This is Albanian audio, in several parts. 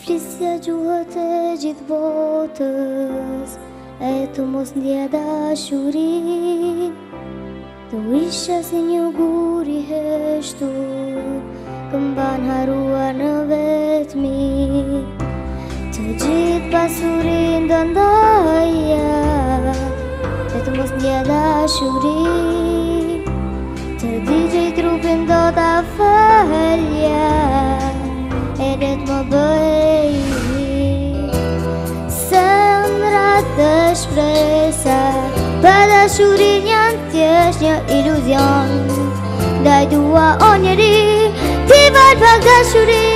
Flisja gjuhët e gjithë botës E të mos ndje da shuri Të isha si një guri heshtu Këmban haruar në vetëmi Të gjithë pasurin dëndar shpresa Për dashurin janë tjesh një iluzion Daj dua o njeri, ti val pak dashuri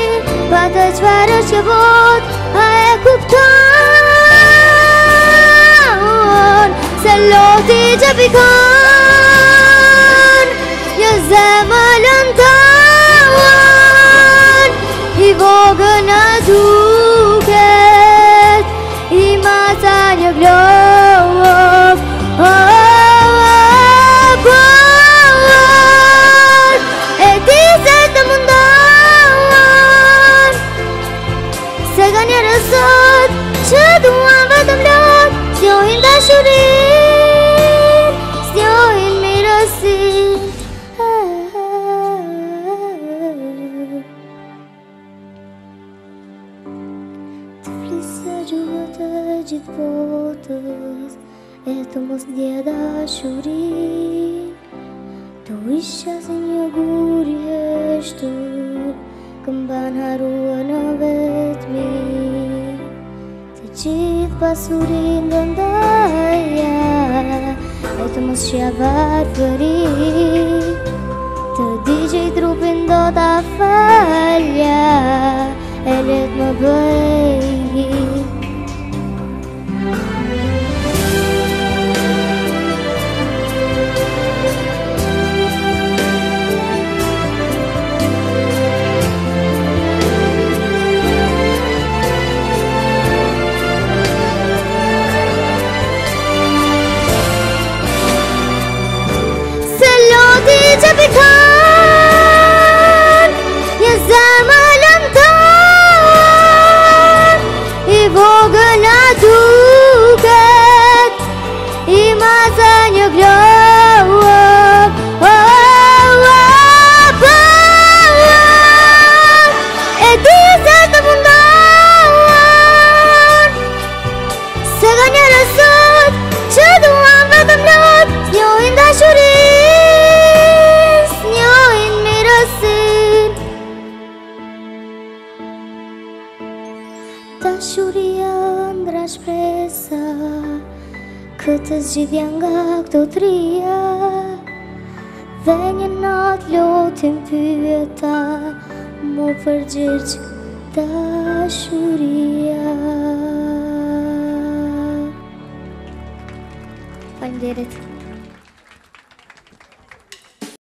Pa të qëfar është që bot, a e kupton Se loti që pikon, një zemër të gjithë botës E të mos djeda shuri Të isha si një guri eshtur Këmban harua në vetëmi Të gjithë pasurin dhe ndaja E të mos shja varë përi Të di që i trupin do të falja E letë më bëj shpresa Këtë zgjidhja nga këto trija Dhe një natë lotin pyeta Mu përgjirë që ta shuria Falem dhe rëtë